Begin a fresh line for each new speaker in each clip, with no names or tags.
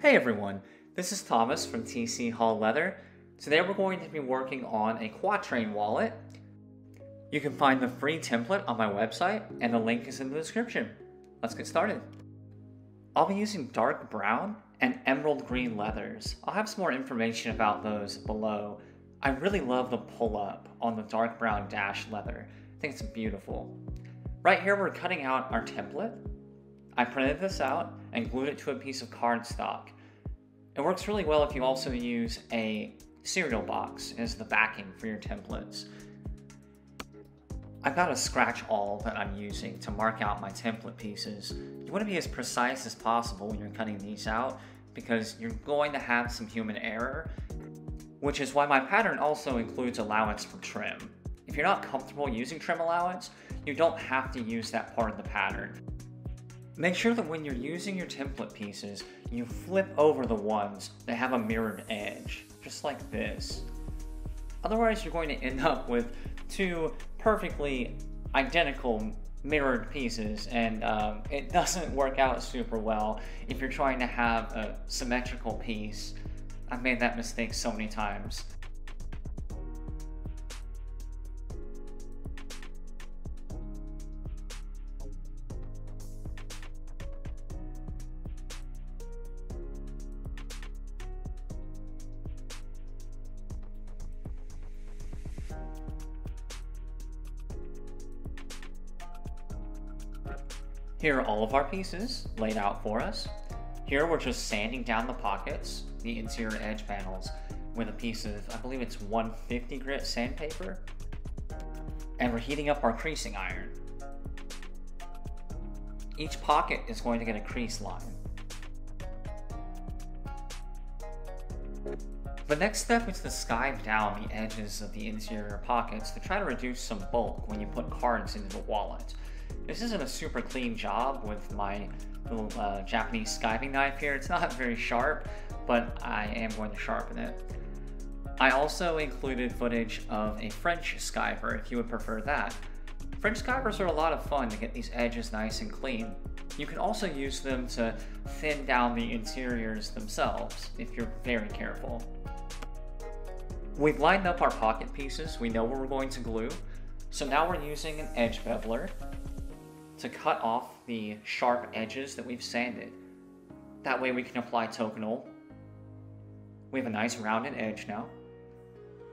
Hey everyone, this is Thomas from TC Hall Leather. Today we're going to be working on a Quatrain wallet. You can find the free template on my website and the link is in the description. Let's get started. I'll be using dark brown and emerald green leathers. I'll have some more information about those below. I really love the pull up on the dark brown dash leather. I think it's beautiful. Right here we're cutting out our template. I printed this out and glued it to a piece of cardstock. It works really well if you also use a cereal box as the backing for your templates. I've got a scratch awl that I'm using to mark out my template pieces. You want to be as precise as possible when you're cutting these out because you're going to have some human error, which is why my pattern also includes allowance for trim. If you're not comfortable using trim allowance, you don't have to use that part of the pattern. Make sure that when you're using your template pieces, you flip over the ones that have a mirrored edge, just like this. Otherwise, you're going to end up with two perfectly identical mirrored pieces, and um, it doesn't work out super well if you're trying to have a symmetrical piece. I've made that mistake so many times. Here are all of our pieces laid out for us. Here we're just sanding down the pockets, the interior edge panels, with a piece of, I believe it's 150 grit sandpaper. And we're heating up our creasing iron. Each pocket is going to get a crease line. The next step is to skive down the edges of the interior pockets to try to reduce some bulk when you put cards into the wallet. This isn't a super clean job with my little uh, Japanese skiving knife here. It's not very sharp, but I am going to sharpen it. I also included footage of a French skiver if you would prefer that. French skivers are a lot of fun to get these edges nice and clean. You can also use them to thin down the interiors themselves if you're very careful. We've lined up our pocket pieces, we know where we're going to glue, so now we're using an edge beveler to cut off the sharp edges that we've sanded. That way we can apply Tokonole. We have a nice rounded edge now.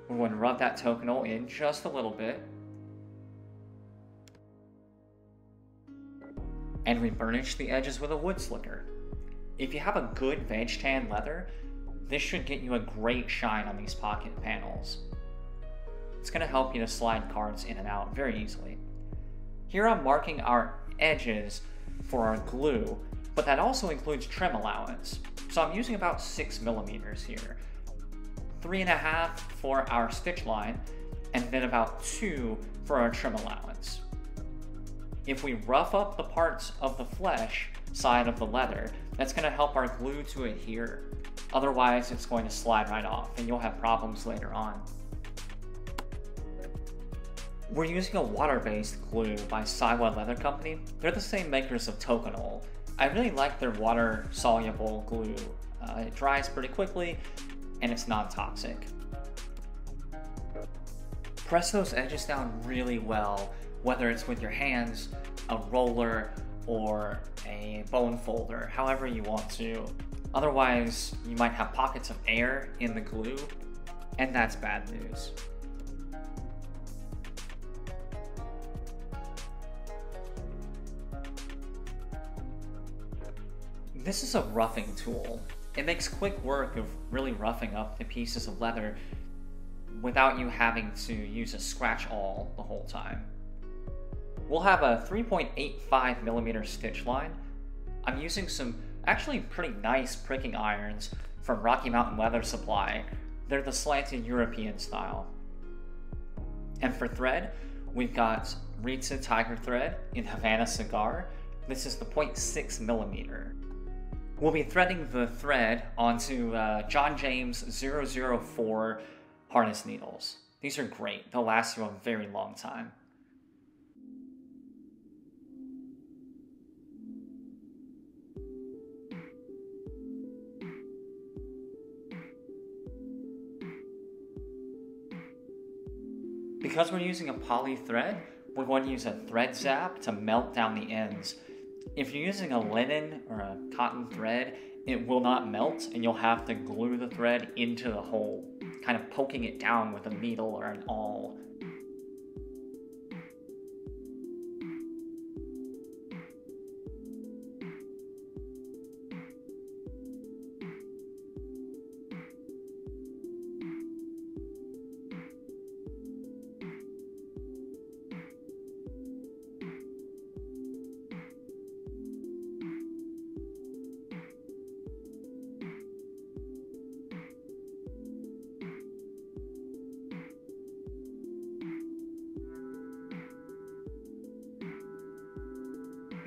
We're going to rub that Tokonole in just a little bit. And we burnish the edges with a wood slicker. If you have a good veg tan leather, this should get you a great shine on these pocket panels. It's going to help you to slide cards in and out very easily. Here I'm marking our edges for our glue, but that also includes trim allowance. So I'm using about six millimeters here. Three and a half for our stitch line, and then about two for our trim allowance. If we rough up the parts of the flesh side of the leather, that's gonna help our glue to adhere. Otherwise, it's going to slide right off and you'll have problems later on. We're using a water-based glue by Seiwa Leather Company. They're the same makers of Tokonole. I really like their water-soluble glue. Uh, it dries pretty quickly, and it's non-toxic. Press those edges down really well, whether it's with your hands, a roller, or a bone folder, however you want to. Otherwise, you might have pockets of air in the glue, and that's bad news. This is a roughing tool. It makes quick work of really roughing up the pieces of leather without you having to use a scratch awl the whole time. We'll have a 3.85 millimeter stitch line. I'm using some actually pretty nice pricking irons from Rocky Mountain Leather Supply. They're the slanted European style. And for thread, we've got Ritza Tiger Thread in Havana Cigar. This is the 0.6 millimeter. We'll be threading the thread onto uh, John James 004 harness needles. These are great. They'll last you a very long time. Because we're using a poly thread, we're going to use a thread zap to melt down the ends. If you're using a linen or a cotton thread, it will not melt and you'll have to glue the thread into the hole, kind of poking it down with a needle or an awl.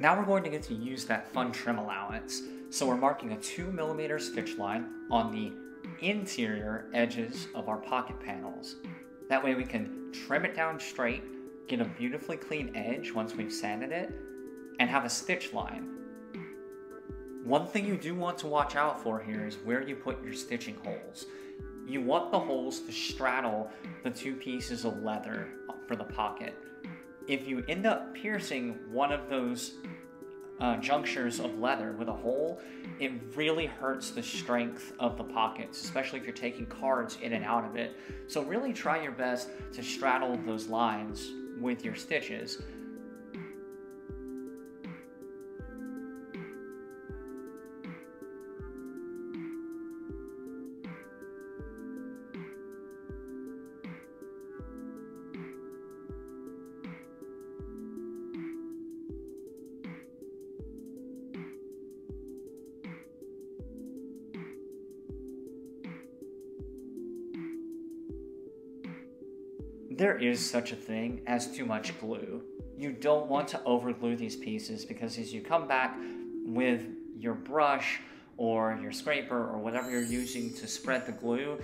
Now we're going to get to use that fun trim allowance. So we're marking a 2mm stitch line on the interior edges of our pocket panels. That way we can trim it down straight, get a beautifully clean edge once we've sanded it, and have a stitch line. One thing you do want to watch out for here is where you put your stitching holes. You want the holes to straddle the two pieces of leather for the pocket if you end up piercing one of those uh, junctures of leather with a hole, it really hurts the strength of the pockets, especially if you're taking cards in and out of it. So really try your best to straddle those lines with your stitches. There is such a thing as too much glue. You don't want to overglue these pieces because as you come back with your brush or your scraper or whatever you're using to spread the glue,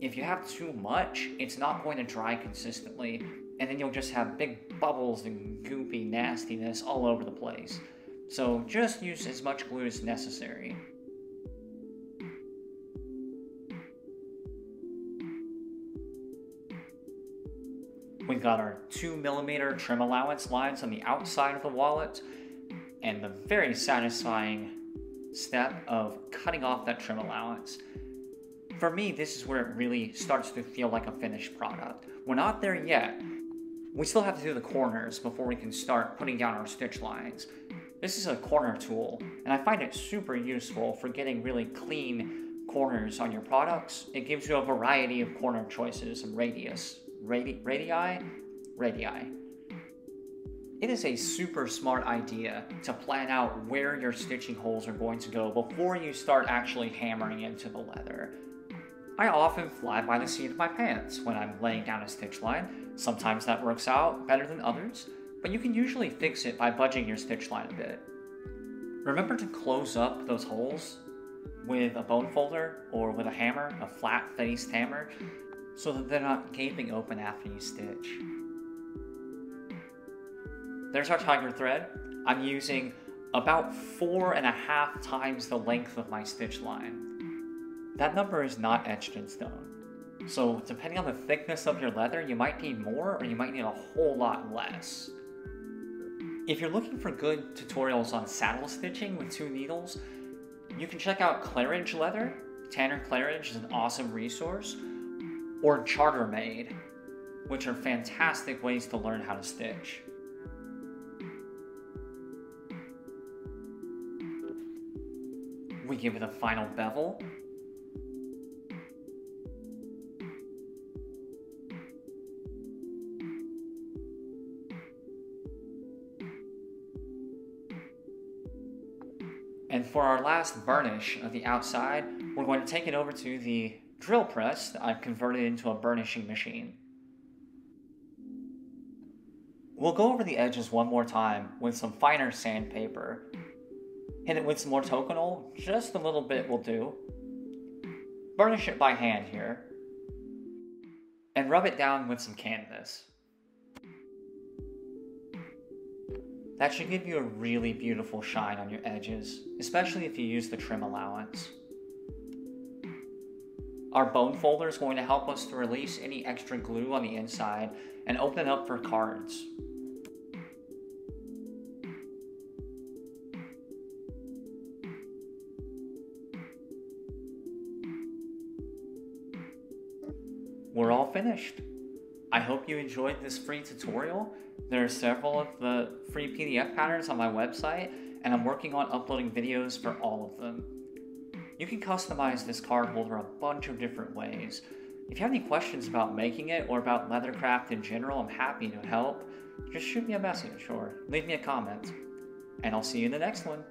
if you have too much, it's not going to dry consistently, and then you'll just have big bubbles and goopy nastiness all over the place. So just use as much glue as necessary. We've got our 2 millimeter trim allowance lines on the outside of the wallet, and the very satisfying step of cutting off that trim allowance. For me, this is where it really starts to feel like a finished product. We're not there yet. We still have to do the corners before we can start putting down our stitch lines. This is a corner tool, and I find it super useful for getting really clean corners on your products. It gives you a variety of corner choices and radius radi radii, radii. It is a super smart idea to plan out where your stitching holes are going to go before you start actually hammering into the leather. I often fly by the seat of my pants when I'm laying down a stitch line. Sometimes that works out better than others, but you can usually fix it by budging your stitch line a bit. Remember to close up those holes with a bone folder or with a hammer, a flat-faced hammer, so that they're not gaping open after you stitch. There's our tiger thread. I'm using about four and a half times the length of my stitch line. That number is not etched in stone. So depending on the thickness of your leather, you might need more or you might need a whole lot less. If you're looking for good tutorials on saddle stitching with two needles, you can check out Claridge Leather. Tanner Claridge is an awesome resource or charter made, which are fantastic ways to learn how to stitch. We give it a final bevel. And for our last burnish of the outside, we're going to take it over to the drill press that I've converted into a burnishing machine. We'll go over the edges one more time with some finer sandpaper. Hit it with some more Tokonole, just a little bit will do. Burnish it by hand here. And rub it down with some canvas. That should give you a really beautiful shine on your edges, especially if you use the trim allowance. Our bone folder is going to help us to release any extra glue on the inside and open it up for cards. We're all finished. I hope you enjoyed this free tutorial. There are several of the free PDF patterns on my website, and I'm working on uploading videos for all of them. You can customize this card holder a bunch of different ways. If you have any questions about making it or about leathercraft in general, I'm happy to help. Just shoot me a message or leave me a comment. And I'll see you in the next one.